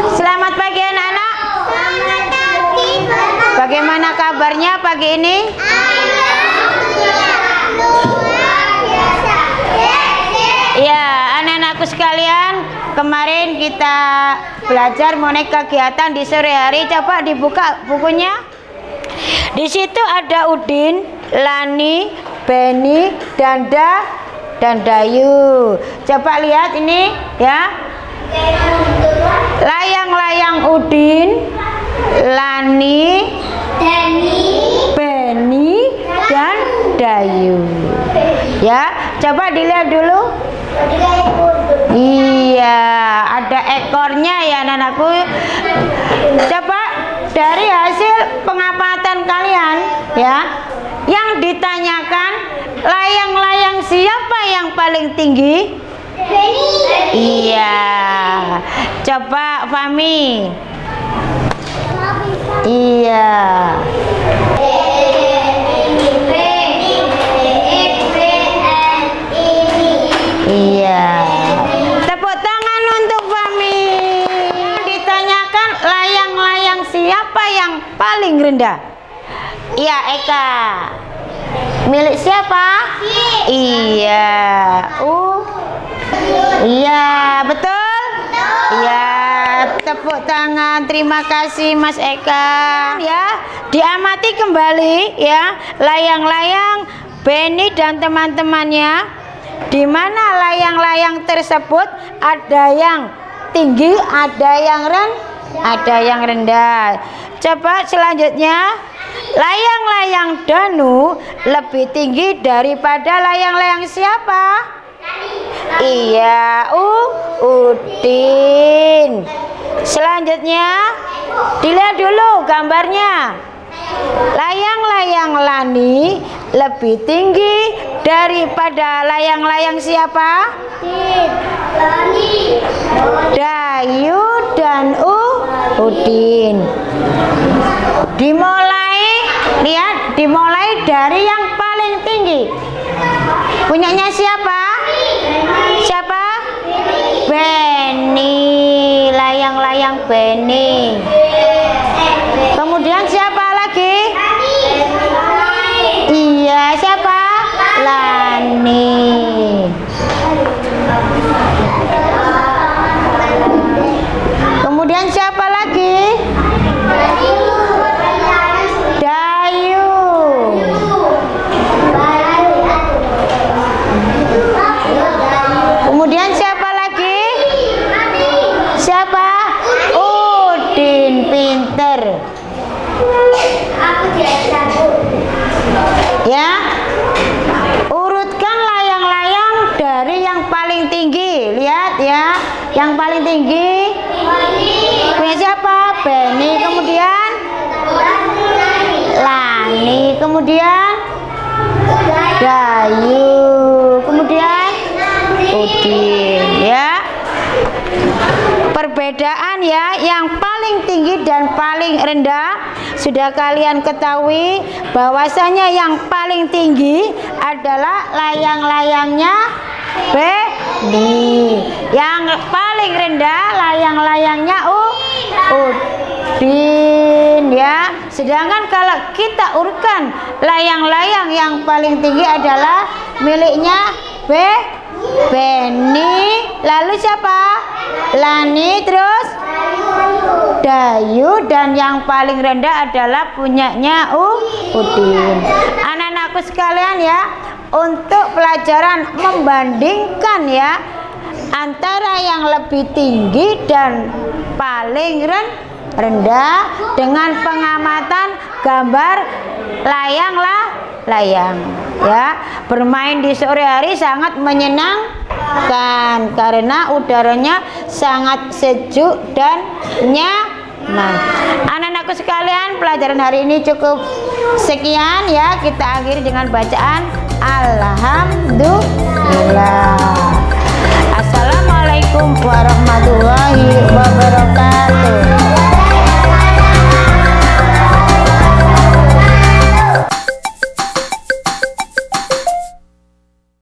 Selamat pagi anak-anak. Bagaimana kabarnya pagi ini? Ya, anak-anakku sekalian, kemarin kita belajar mengenai kegiatan di sore hari. Coba dibuka bukunya. Di situ ada Udin, Lani, Beni, Danda, dan Dayu. Coba lihat ini ya. Layang-layang Udin, Lani, Beni, dan Dayu. Ya, coba dilihat dulu. Iya, ada ekornya ya anak-anakku. Coba dari hasil pengamatan kalian ya, yang ditanyakan layang-layang siapa yang paling tinggi? Iya. Coba Fami. Iya. Iya. Tepuk tangan untuk Fami. Ditanyakan layang-layang siapa yang paling rendah? Iya, Eka. Milik siapa? Iya. Uh. Iya, betul? Iya, tepuk tangan. Terima kasih Mas Eka. Ya, diamati kembali ya layang-layang Beni dan teman-temannya di mana layang-layang tersebut ada yang tinggi, ada yang ren, ada yang rendah. Coba selanjutnya, layang-layang Danu lebih tinggi daripada layang-layang siapa? Iya, U Udin. Selanjutnya, dilihat dulu gambarnya. Layang-layang Lani lebih tinggi daripada layang-layang siapa? Dayu dan U Udin. Dimulai, lihat, dimulai dari yang paling tinggi. Punyanya? Siapa? Beni. Layang-layang Beni. Kemudian siapa Ya. Urutkan layang-layang dari yang paling tinggi. Lihat ya. Yang paling tinggi punya siapa? Beni. Kemudian Lani. Kemudian Dayu. Kemudian Udin. Ya. Perbedaan ya yang paling tinggi dan paling rendah sudah kalian ketahui bahwasanya yang paling tinggi adalah layang-layangnya Beni. Yang paling rendah layang-layangnya Udin ya. Sedangkan kalau kita urutkan layang-layang yang paling tinggi adalah miliknya B Beni. Lalu siapa? Lani terus Dayu dan yang paling rendah adalah punyanya U Udin. Anak-anakku sekalian ya, untuk pelajaran membandingkan ya antara yang lebih tinggi dan paling ren rendah dengan pengamatan gambar layang lah layang ya bermain di sore hari sangat menyenangkan karena udaranya sangat sejuk dan nyaman. Anak-anakku sekalian pelajaran hari ini cukup sekian ya. Kita akhiri dengan bacaan Alhamdulillah. Assalamualaikum warahmatullahi wabarakatuh.